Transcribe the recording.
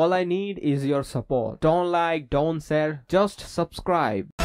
all I need is your support. Don't like, don't share, just subscribe.